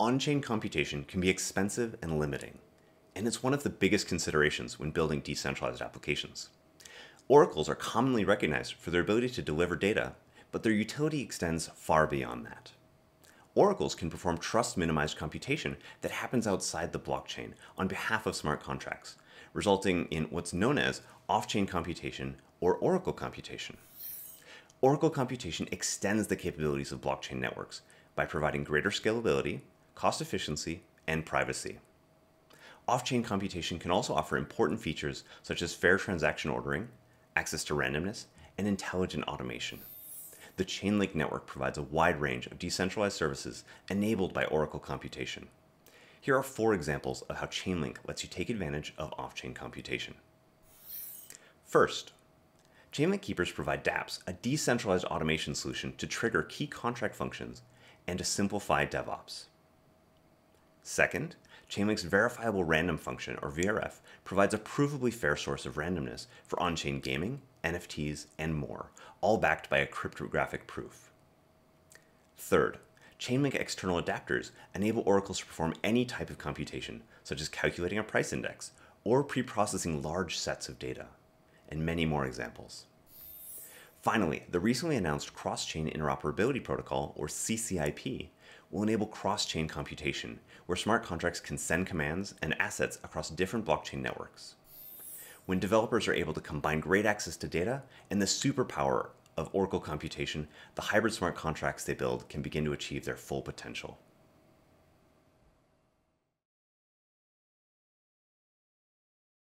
On-chain computation can be expensive and limiting, and it's one of the biggest considerations when building decentralized applications. Oracles are commonly recognized for their ability to deliver data, but their utility extends far beyond that. Oracles can perform trust minimized computation that happens outside the blockchain on behalf of smart contracts, resulting in what's known as off chain computation or Oracle computation. Oracle computation extends the capabilities of blockchain networks by providing greater scalability, cost efficiency, and privacy. Off chain computation can also offer important features such as fair transaction ordering, access to randomness, and intelligent automation. The Chainlink network provides a wide range of decentralized services enabled by Oracle computation. Here are four examples of how Chainlink lets you take advantage of off-chain computation. First, Chainlink Keepers provide dApps, a decentralized automation solution to trigger key contract functions and to simplify DevOps. Second, Chainlink's verifiable random function, or VRF, provides a provably fair source of randomness for on-chain gaming, NFTs, and more, all backed by a cryptographic proof. Third, Chainlink external adapters enable oracles to perform any type of computation, such as calculating a price index or pre-processing large sets of data, and many more examples. Finally, the recently announced Cross-Chain Interoperability Protocol, or CCIP, will enable cross-chain computation, where smart contracts can send commands and assets across different blockchain networks. When developers are able to combine great access to data and the superpower of Oracle computation, the hybrid smart contracts they build can begin to achieve their full potential.